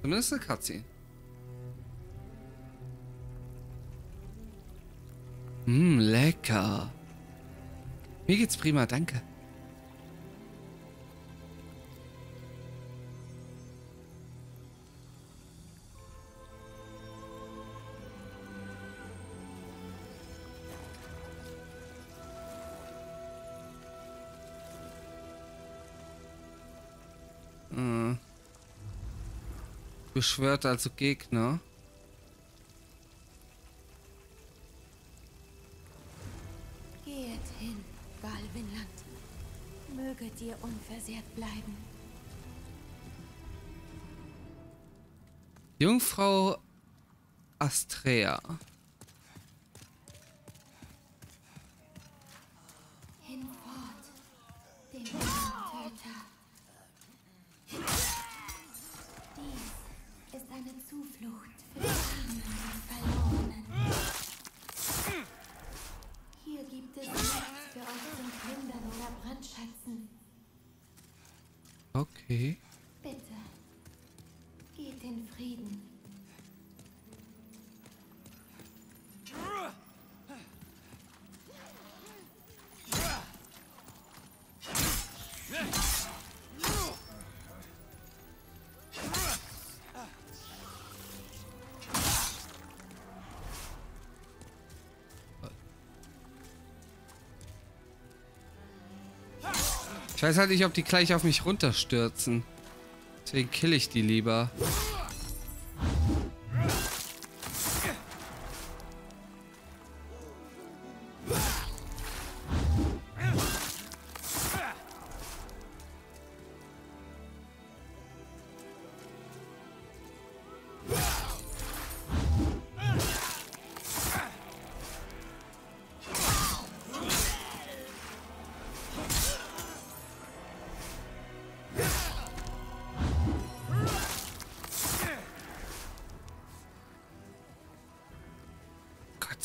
Zumindest eine Cutscene. Mmm, lecker. Mir geht's prima, danke. Beschwört also Gegner. Geht hin, Galvinland. Möget ihr unversehrt bleiben. Jungfrau Astrea. Zuflucht für Verlorenen. Hier gibt es nichts für euch zum Plündern oder Brandschatzen. Okay. Bitte, geht in Frieden. Ich weiß halt nicht, ob die gleich auf mich runterstürzen. Deswegen kill ich die lieber.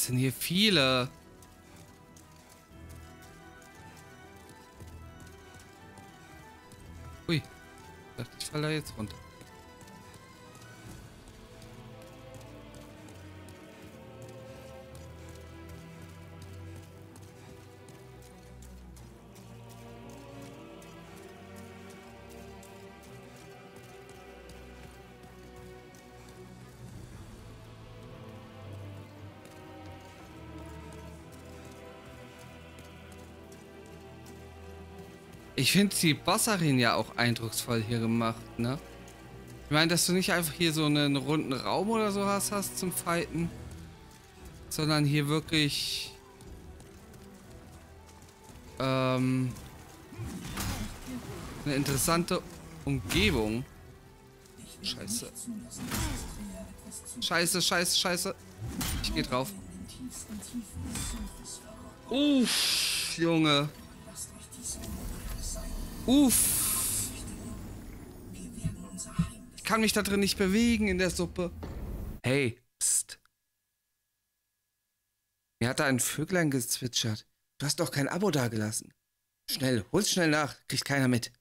Sind hier viele. Ui. Ich falle jetzt runter. Ich finde die Bossarin ja auch eindrucksvoll hier gemacht, ne? Ich meine, dass du nicht einfach hier so einen runden Raum oder so hast, hast zum Fighten, sondern hier wirklich ähm, eine interessante Umgebung. Scheiße. Scheiße, scheiße, scheiße. Ich geh drauf. Uff, Junge. Uff. Ich kann mich da drin nicht bewegen in der Suppe. Hey, pst. Mir hat da ein Vöglein gezwitschert. Du hast doch kein Abo dagelassen. Schnell, hol's schnell nach. Kriegt keiner mit.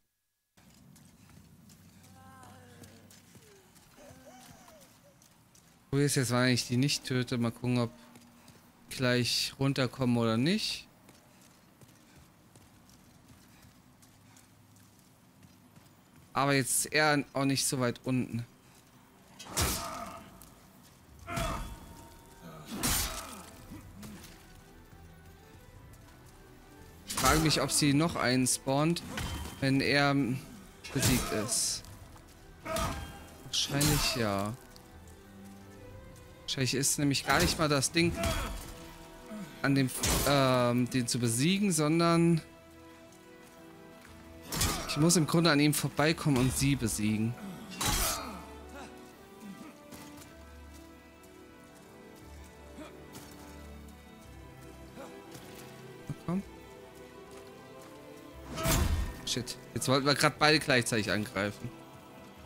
Probier es jetzt, wann ich die nicht töte. Mal gucken, ob gleich runterkommen oder nicht. Aber jetzt eher auch nicht so weit unten. Ich frage mich, ob sie noch einen spawnt, wenn er besiegt ist. Wahrscheinlich ja. Wahrscheinlich ist nämlich gar nicht mal das Ding an dem ähm, den zu besiegen, sondern ich muss im Grunde an ihm vorbeikommen und sie besiegen. Komm. Shit. Jetzt wollten wir gerade beide gleichzeitig angreifen.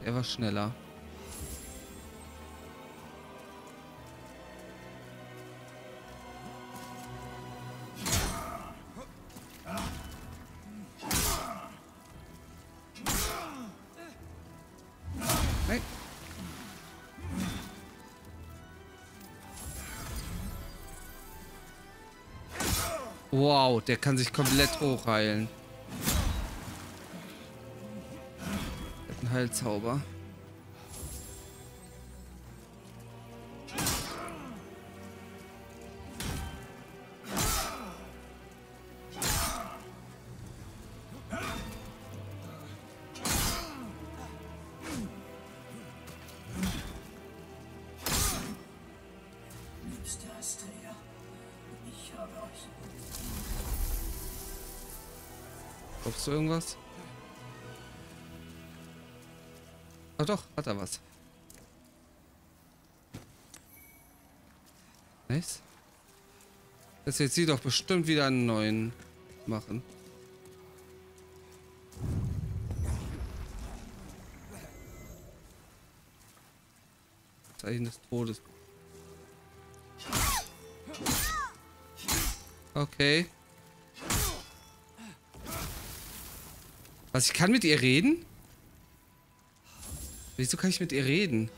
Er war schneller. Nein. Wow, der kann sich komplett hochheilen. Ein Heilzauber. Brauchst du irgendwas? Ah doch, hat er was. Nice. Das jetzt sie doch bestimmt wieder einen neuen machen. Zeichen des Todes. Okay. Was, ich kann mit ihr reden? Wieso kann ich mit ihr reden?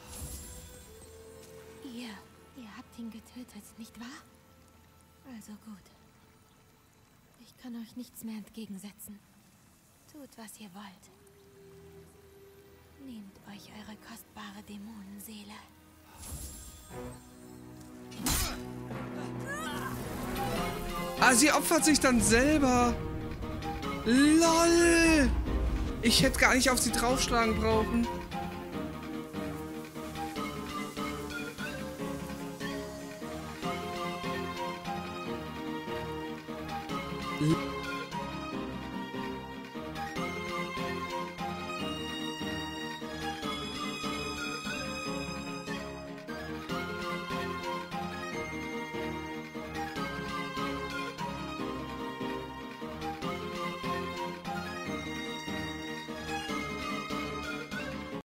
Ihr, ihr habt ihn getötet, nicht wahr? Also gut. Ich kann euch nichts mehr entgegensetzen. Tut, was ihr wollt. Nehmt euch eure kostbare Dämonenseele. Ah, sie opfert sich dann selber. LOL. Ich hätte gar nicht auf sie draufschlagen brauchen. L